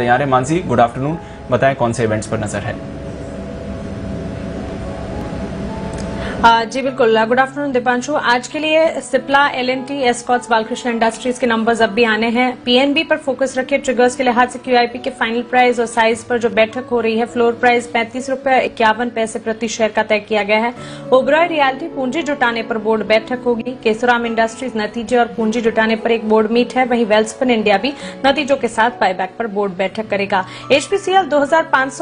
तैयार है। Mansi good afternoon बताएँ कौन से इवेंट्स पर नज़र है? जी बिल्कुल। गुड आफ्टरनून दीपांशु आज के लिए Cipla L N T Escorts Balkrishna industries के नंबर्स अब भी आने हैं। पीएनबी पर फोकस रखे ट्रिगर्स के लिहाज से क्यूआईपी के फाइनल प्राइस और साइज़ पर जो बैठक हो रही है फ्लोर प्राइस पैंतीस रुपये इक्यावन पैसे प्रति शेयर का तय किया गया है। ओबराय रियलिटी पूंजी जुटाने पर बोर्ड बैठक होगी। केसुराम इंडस्ट्रीज़ नतीजे और पूंजी जुटाने पर एक बोर्ड मीट है। वहीं वेल्सपन इंडिया भी नतीजों के साथ बायबैक पर बोर्ड बैठक करेगा। एचपीसीएल दो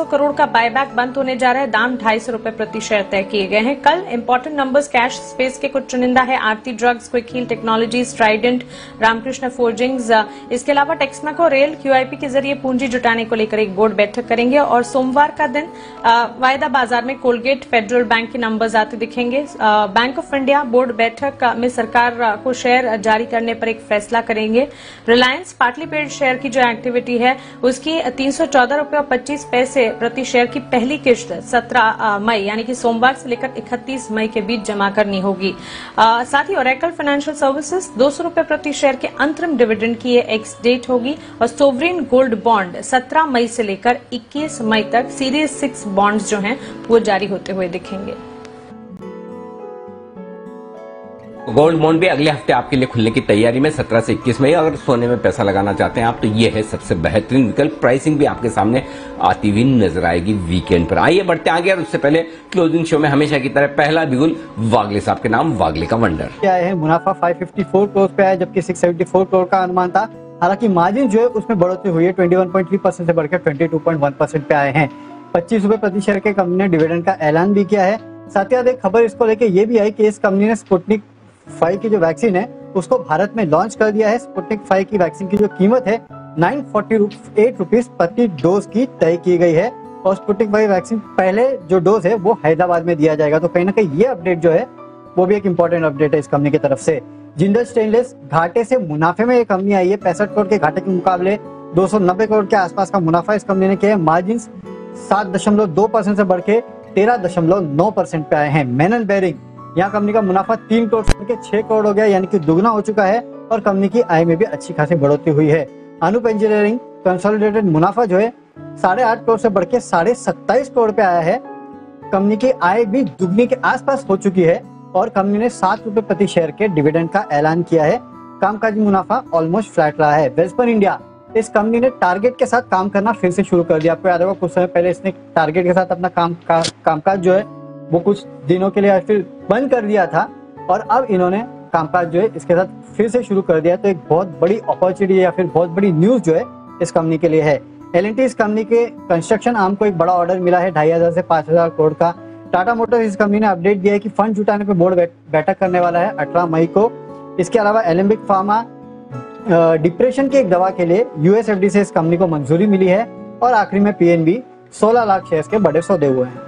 करोड़ का बायबैक बंद होने जा रहा है। दाम ढाई सौ प्रति शेयर तय किए गए हैं। कल इंपॉर्टेंट नंबर्स कैश स्पेस के कुछ चुनिंदा है, Aarti drugs quick heal technology strident Ramkrishna forgings इसके अलावा टेक्समैको रेल क्यूआईपी के ज़रिए पूंजी जुटाने को लेकर एक बोर्ड बैठक करेंगे और सोमवार का दिन वायदा बाज़ार में कोलगेट फेडरल बैंक के नंबर्स आते दिखेंगे। बैंक ऑफ़ इंडिया बोर्ड बैठक में सरकार को शेयर जारी करने पर एक फैसला करेंगे। रिलायंस पाटलीपेड शेयर की जो एक्टिविटी है, उसकी तीन सौ चौदह और पच्चीस पैसे प्रति शेयर की पहली किश्त, सत्रह मई, यानी कि सोमवार से लेकर इकतीस मई के बीच जमा करनी होगी। साथ ही ओरेकल फाइनेंशियल सर्विसेज़ दो सौ प्रति शेयर के अंतरिम डिविडेंड की एक्स डेट होगी और सोवरेन गोल्ड बॉन्ड 17 मई से लेकर 21 मई तक सीरीज़ सिक्स बॉन्ड जो है, वो जारी होते हुए दिखेंगे। गोल्ड बॉन्ड भी अगले हफ़्ते आपके लिए खुलने की तैयारी में 17 से 21 मई अगर सोने में पैसा लगाना चाहते हैं आप तो ये है सबसे बेहतरीन विकल्प। प्राइसिंग भी आपके सामने आती हुई नज़र आएगी वीकेंड पर। आइए, बढ़ते आगे, और उससे पहले क्लोजिंग शो में हमेशा की तरह पहला बिगुल, वागले साहब के नाम, वागले का वंडर। क्या है, मुनाफा फाइव करोड़ पे आया जबकि सिक्स करोड़ का अनुमान था। हालाँकि मार्जिन जो है, उसमें बढ़ोतरी हुई है twenty one point three percent से बढ़कर twenty two point one percent पे आए हैं। पच्चीस रूपए प्रति शेयर के कंपनी ने डिविडेंड का ऐलान भी किया है। साथ ही साथ एक खबर इसको लेके ये भी आई कि इस कंपनी ने स्पुटनिक फाइव की जो वैक्सीन है, उसको भारत में लॉन्च कर दिया है। स्पुटनिक फाइव की वैक्सीन की जो कीमत है, नाइन फोर्टी एट रुपीज़ प्रति डोज की तय की गई है। और स्पुटनिक फाइव वैक्सीन पहले जो डोज है, वो हैदराबाद में दिया जाएगा। तो कहीं ना कहीं ये अपडेट जो है, वो भी एक इम्पोर्टेंट अपडेट है इस कंपनी की तरफ़ से। जिंदल स्टेनलेस घाटे से मुनाफे में ये कंपनी आई है। पैंसठ करोड़ के घाटे के मुकाबले 290 करोड़ के आसपास का मुनाफा इस कंपनी ने किया है। मार्जिन सात दशमलव दो परसेंट से बढ़ के तेरह दशमलव नौ परसेंट पे आए हैं। मेनल बेरिंग यहाँ कंपनी का मुनाफा तीन करोड़ के छह करोड़ हो गया यानी कि दुगना हो चुका है और कंपनी की आय में भी अच्छी खासी बढ़ोतरी हुई है। अनुप इंजीनियरिंग कंसोलिडेटेड मुनाफा जो है साढ़े आठ करोड़ से बढ़ के साढ़े सत्ताईस करोड़ पे आया है। कंपनी की आय भी दुगनी के आसपास हो चुकी है और कंपनी ने सात रुपए प्रति शेयर के डिविडेंड का ऐलान किया है। कामकाजी मुनाफा ऑलमोस्ट फ्लैट रहा है। वेस्टर्न इंडिया इस कंपनी ने टारगेट के साथ काम करना फिर से शुरू कर दिया। आपको याद होगा कुछ समय पहले इसने टारगेट के साथ अपना काम का, कामकाज जो है वो कुछ दिनों के लिए फिर बंद कर दिया था और अब इन्होंने कामकाज जो है इसके साथ फिर से शुरू कर दिया तो एक बहुत बड़ी अपॉर्चुनिटी या फिर बहुत बड़ी न्यूज़ जो है इस कंपनी के लिए है। एलएनटी इस कंपनी के कंस्ट्रक्शन आर्म को एक बड़ा ऑर्डर मिला है, ढाई हज़ार से पाँच हज़ार करोड़ का। टाटा मोटर्स इस कंपनी ने अपडेट दिया है कि फंड जुटाने पर बोर्ड बैठक करने वाला है अठारह मई को। इसके अलावा एलिम्बिक फार्मा डिप्रेशन की एक दवा के लिए यूएसएफडी से इस कंपनी को मंजूरी मिली है और आखिरी में पीएनबी 16 लाख शेयर्स के बड़े सौदे हुए हैं।